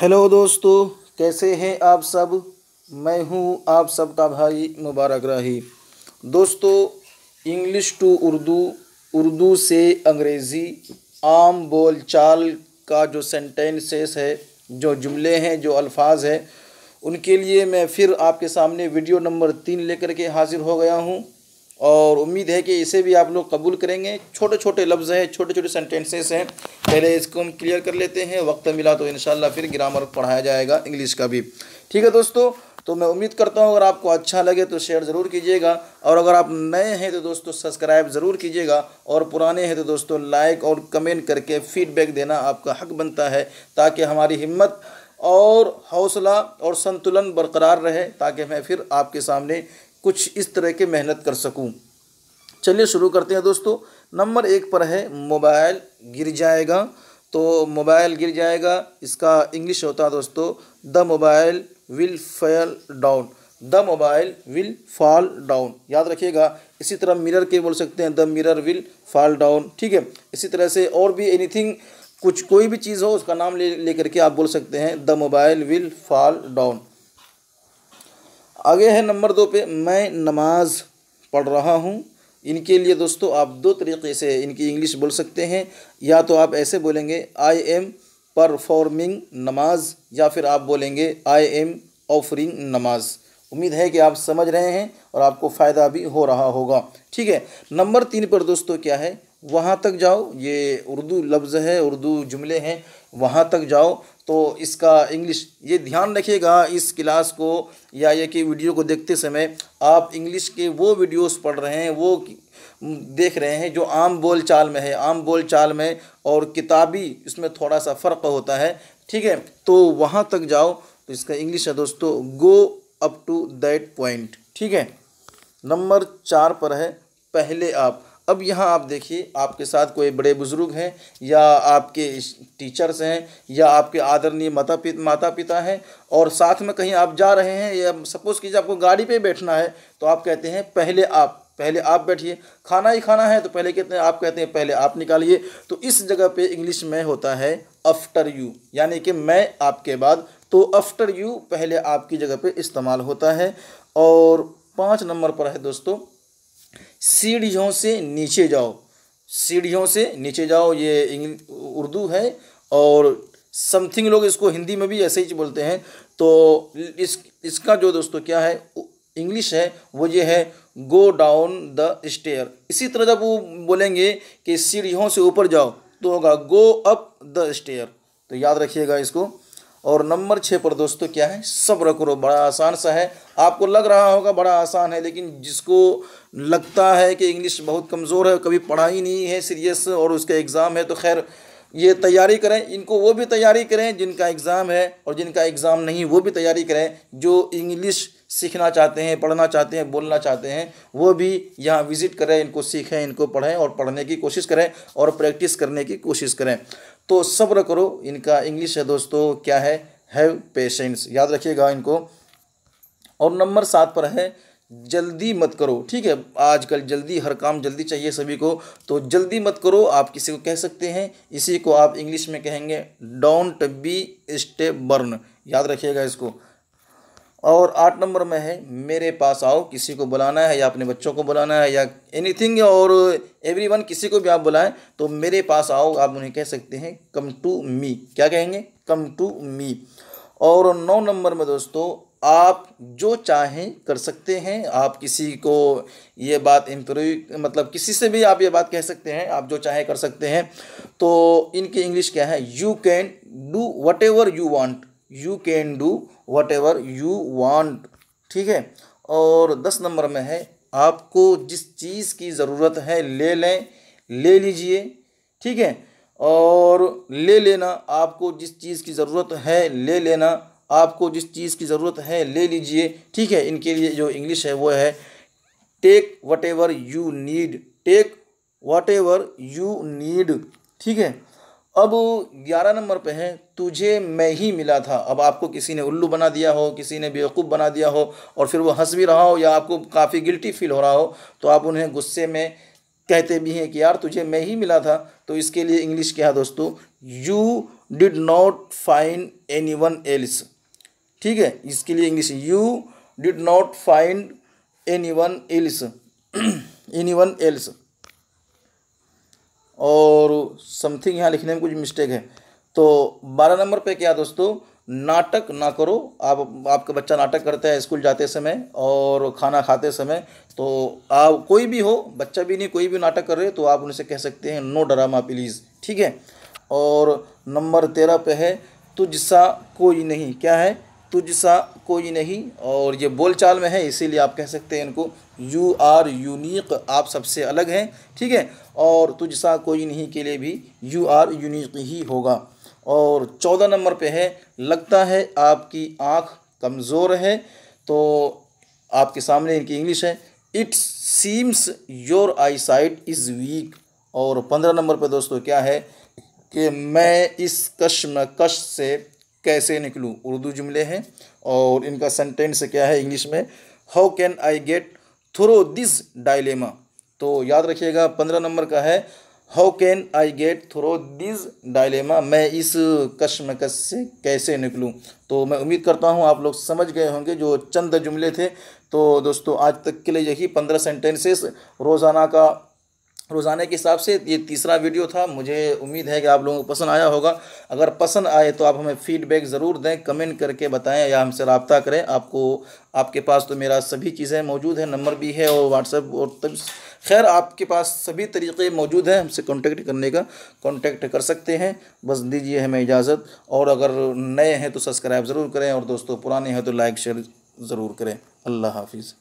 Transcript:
Hello दोस्तों, कैसे हैं आप सब? मैं हूँ आप सबका भाई मुबारक राही। दोस्तों इंग्लिश टू उर्दू उर्दू से अंग्रेज़ी, आम बोल चाल का जो सेंटेंसेस है, जो जुमले हैं, जो अल्फाज हैं, उनके लिए मैं फिर आपके सामने वीडियो नंबर तीन लेकर के हाजिर हो गया हूँ। और उम्मीद है कि इसे भी आप लोग कबूल करेंगे। छोटे छोटे लफ्ज़ हैं छोटे छोटे सेंटेंसेस हैं। पहले इसको हम क्लियर कर लेते हैं। वक्त मिला तो इन फिर ग्रामर पढ़ाया जाएगा इंग्लिश का भी। ठीक है दोस्तों तो मैं उम्मीद करता हूँ अगर आपको अच्छा लगे तो शेयर ज़रूर कीजिएगा। और अगर आप नए हैं तो दोस्तों सब्सक्राइब ज़रूर कीजिएगा। और पुराने हैं तो दोस्तों लाइक और कमेंट करके फीडबैक देना आपका हक बनता है, ताकि हमारी हिम्मत और हौसला और संतुलन बरकरार रहे, ताकि मैं फिर आपके सामने कुछ इस तरह के मेहनत कर सकूँ। चलिए शुरू करते हैं दोस्तों। नंबर एक पर है, मोबाइल गिर जाएगा। तो मोबाइल गिर जाएगा, इसका इंग्लिश होता है दोस्तों, the mobile will fell down, the mobile will fall down. याद रखिएगा, इसी तरह मिरर के बोल सकते हैं, the mirror will fall down. ठीक है, इसी तरह से और भी एनीथिंग कुछ कोई भी चीज़ हो, उसका नाम ले, लेकर के आप बोल सकते हैं, the mobile will fall down. आगे है नंबर दो पे, मैं नमाज़ पढ़ रहा हूँ। इनके लिए दोस्तों आप दो तरीके से इनकी इंग्लिश बोल सकते हैं। या तो आप ऐसे बोलेंगे आई एम परफॉर्मिंग नमाज़, या फिर आप बोलेंगे आई एम ऑफरिंग नमाज़. उम्मीद है कि आप समझ रहे हैं और आपको फ़ायदा भी हो रहा होगा। ठीक है, नंबर तीन पर दोस्तों क्या है? वहाँ तक जाओ, ये उर्दू लफ्ज़ है, उर्दू जुमले हैं, वहाँ तक जाओ। तो इसका इंग्लिश ये ध्यान रखिएगा इस क्लास को या ये कि वीडियो को देखते समय आप इंग्लिश के वो वीडियोस पढ़ रहे हैं, वो देख रहे हैं जो आम बोल चाल में है। आम बोल चाल में और किताबी, इसमें थोड़ा सा फ़र्क होता है। ठीक है? तो वहाँ तक जाओ। तो इसका इंग्लिश है दोस्तों। Go up to that point ठीक है? नंबर चार पर है पहले आप। अब यहाँ आप देखिए, आपके साथ कोई बड़े बुज़ुर्ग हैं, या आपके टीचर्स हैं, या आपके आदरणीय माता पिता माता पिता हैं, और साथ में कहीं आप जा रहे हैं, या सपोज़ कीजिए आपको गाड़ी पे बैठना है तो आप कहते हैं, पहले आप पहले आप बैठिए। खाना ही खाना है तो पहले कहते हैं, आप कहते हैं, पहले आप निकालिए। तो इस जगह पे इंग्लिश में होता है आफ्टर यू यानी कि मैं आपके बाद तो आफ्टर यू पहले आपकी जगह पे इस्तेमाल होता है। और पाँच नंबर पर है दोस्तों सीढ़ियों से नीचे जाओ। सीढ़ियों से नीचे जाओ, ये उर्दू है और समथिंग लोग इसको हिंदी में भी ऐसे ही बोलते हैं। तो इस, इसका जो दोस्तों क्या है इंग्लिश है, वो ये है गो डाउन द स्टेयर इसी तरह जब वो बोलेंगे कि सीढ़ियों से ऊपर जाओ तो होगा गो अप द स्टेयर तो याद रखिएगा इसको। और नंबर छः पर दोस्तों क्या है? सब्र करो, बड़ा आसान सा है। आपको लग रहा होगा बड़ा आसान है, लेकिन जिसको लगता है कि इंग्लिश बहुत कमज़ोर है, कभी पढ़ाई नहीं है सीरियस और उसका एग्ज़ाम है तो खैर ये तैयारी करें। इनको वो भी तैयारी करें जिनका एग्ज़ाम है और जिनका एग्ज़ाम नहीं, वो भी तैयारी करें जो इंग्लिश सीखना चाहते हैं, पढ़ना चाहते हैं, बोलना चाहते हैं, वो भी यहाँ विज़िट करें, इनको सीखें, इनको पढ़ें और पढ़ने की कोशिश करें और प्रैक्टिस करने की कोशिश करें। तो सब्र करो, इनका इंग्लिश है दोस्तों, क्या है? हैव पेशेंस याद रखिएगा इनको। और नंबर सात पर है, जल्दी मत करो, ठीक है? आजकल जल्दी, हर काम जल्दी चाहिए सभी को तो जल्दी मत करो, आप किसी को कह सकते हैं, इसी को आप इंग्लिश में कहेंगे डोंट बी स्टे बर्न याद रखिएगा इसको। और आठ नंबर में है, मेरे पास आओ, किसी को बुलाना है या अपने बच्चों को बुलाना है या एनीथिंग और एवरीवन किसी को भी आप बुलाएँ तो मेरे पास आओ, आप उन्हें कह सकते हैं कम टू मी क्या कहेंगे? कम टू मी और नौ नंबर में दोस्तों, आप जो चाहें कर सकते हैं, आप किसी को ये बात इंटरव्यू मतलब किसी से भी आप ये बात कह सकते हैं, आप जो चाहें कर सकते हैं तो इनकी इंग्लिश क्या है? You can do whatever you want you can do whatever you want ठीक है? और दस नंबर में है, आपको जिस चीज़ की ज़रूरत है, ले लें, ले लीजिए। ठीक है? और ले लेना, आपको जिस चीज़ की ज़रूरत है, ले लेना। आपको जिस चीज़ की ज़रूरत है, ले लीजिए। ठीक है? इनके लिए जो इंग्लिश है, वो है take whatever you need take whatever you need ठीक है? अब ग्यारह नंबर पे है, तुझे मैं ही मिला था। अब आपको किसी ने उल्लू बना दिया हो, किसी ने बेवकूफ़ बना दिया हो, और फिर वो हंस भी रहा हो, या आपको काफ़ी गिल्टी फील हो रहा हो तो आप उन्हें गुस्से में कहते भी हैं कि, यार, तुझे मैं ही मिला था। तो इसके लिए इंग्लिश क्या है दोस्तों? You did not find anyone else ठीक है? इसके लिए English you did not find anyone else anyone else और समथिंग यहाँ लिखने में कुछ मिस्टेक है। तो बारह नंबर पे क्या दोस्तों? नाटक ना करो। आप, आपका बच्चा नाटक करता है, स्कूल जाते समय और खाना खाते समय तो आप कोई भी हो, बच्चा भी नहीं, कोई भी नाटक कर रहे तो आप उनसे कह सकते हैं नो डरामा प्लीज़ ठीक है? और नंबर तेरह पे है, तुझसा कोई नहीं। क्या है? तुझसा कोई नहीं, और ये बोलचाल में है, इसीलिए आप कह सकते हैं इनको, यू आर यूनिक, आप सबसे अलग हैं। ठीक है? और तुझसा कोई नहीं के लिए भी, यू आर यूनिक ही होगा। और चौदह नंबर पे है, लगता है आपकी आँख कमज़ोर है। तो आपके सामने इनकी इंग्लिश है, it seems your eyesight is weak. और पंद्रह नंबर पे दोस्तों क्या है कि मैं इस कश्मकश से कैसे निकलूँ? उर्दू जुमले हैं और इनका सेंटेंस क्या है इंग्लिश में? How can I get through this dilemma तो याद रखिएगा, पंद्रह नंबर का है how can I get through this dilemma मैं इस कश्मकश से कैसे निकलूं? तो मैं उम्मीद करता हूँ आप लोग समझ गए होंगे जो चंद जुमले थे। तो दोस्तों, आज तक के लिए यही पंद्रह सेंटेंसेस रोज़ाना का रोज़ाने के हिसाब से ये तीसरा वीडियो था। मुझे उम्मीद है कि आप लोगों को पसंद आया होगा। अगर पसंद आए तो आप हमें फीडबैक ज़रूर दें कमेंट करके बताएँ या हमसे रबता करें। आपको, आपके पास तो मेरा सभी चीज़ें मौजूद हैं, नंबर भी है और व्हाट्सएप और तब खैर आपके पास सभी तरीके मौजूद हैं हमसे कांटेक्ट करने का। कांटेक्ट कर सकते हैं, बस दीजिए हमें इजाज़त। और अगर नए हैं तो सब्सक्राइब ज़रूर करें और दोस्तों पुराने हैं तो लाइक शेयर ज़रूर करें। अल्लाह हाफिज़।